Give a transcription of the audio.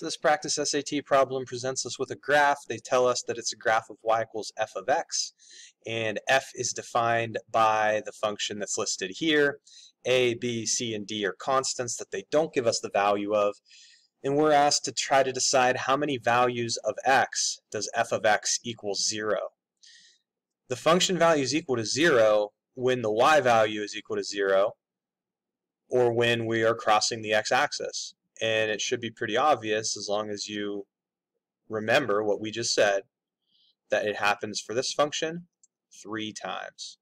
So this practice SAT problem presents us with a graph. They tell us that it's a graph of y equals f of x, and f is defined by the function that's listed here. a, b, c, and d are constants that they don't give us the value of, and we're asked to try to decide how many values of x does f of x equal 0. The function value is equal to 0 when the y value is equal to 0, or when we are crossing the x-axis and it should be pretty obvious as long as you remember what we just said that it happens for this function three times.